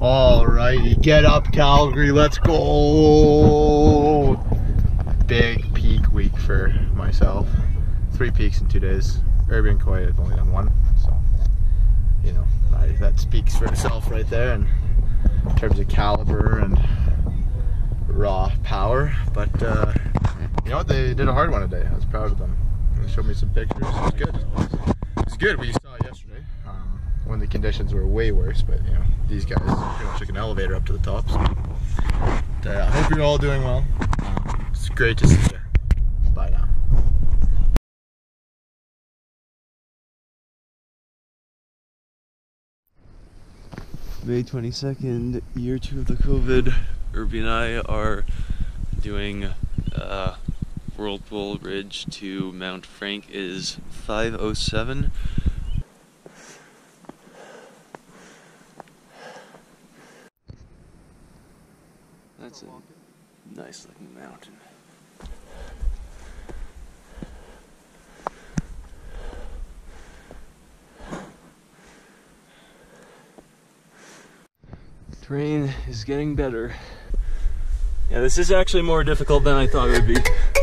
Alrighty, get up Calgary, let's go! Big peak week for myself. Three peaks in two days. Irby and Koi, I've only done one, so you know I, that speaks for itself right there. In terms of caliber and raw power, but uh, you know what? They did a hard one today. I was proud of them. They showed me some pictures. It was good. It was good. We saw it yesterday um, when the conditions were way worse. But you know, these guys pretty much took an elevator up to the top. So but, uh, I hope you're all doing well. Um, it's great to see you. Bye now. May 22nd, year two of the COVID. Irby and I are doing uh, Whirlpool Ridge to Mount Frank is 507. That's a nice looking mountain. Terrain is getting better. Yeah, this is actually more difficult than I thought it would be.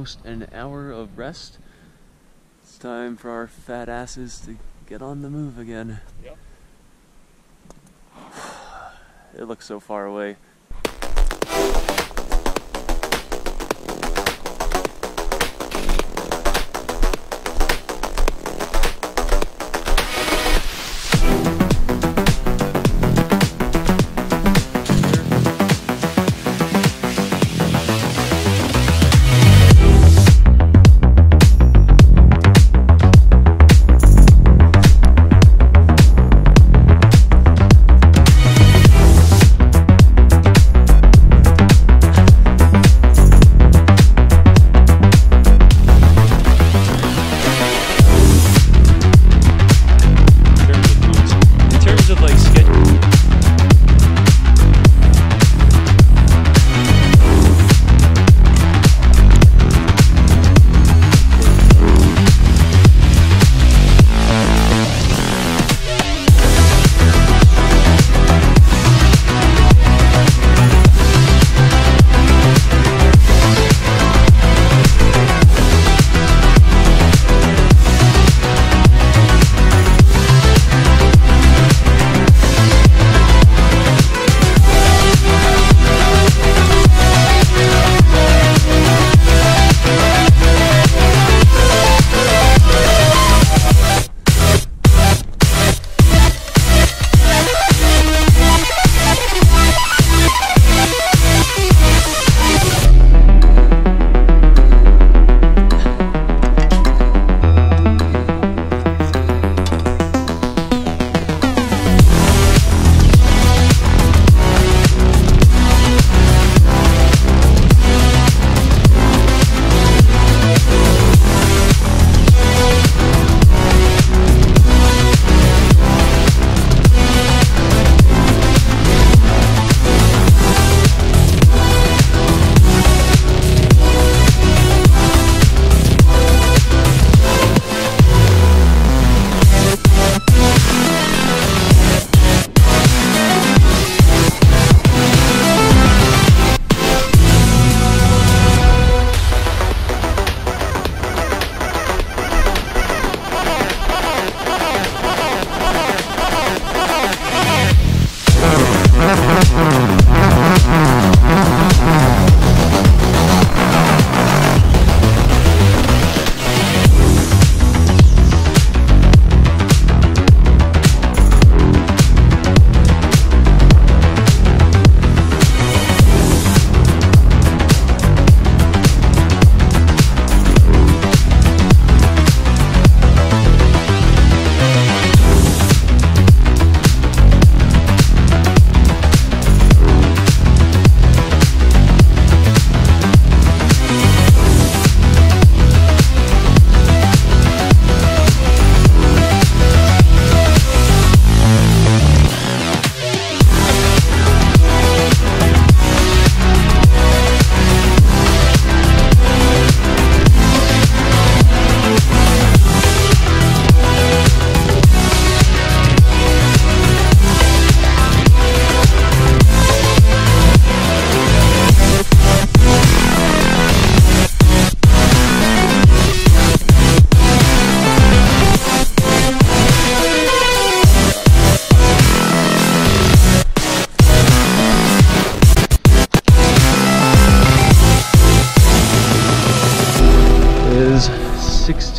Almost an hour of rest. It's time for our fat asses to get on the move again. Yep. It looks so far away.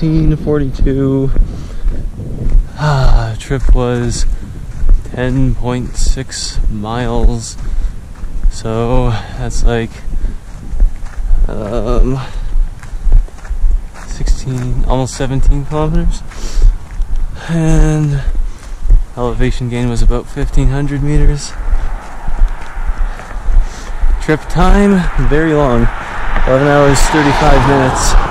1642. Ah, trip was 10.6 miles. So that's like um 16 almost 17 kilometers. And elevation gain was about 1500 meters. Trip time very long. 11 hours 35 minutes.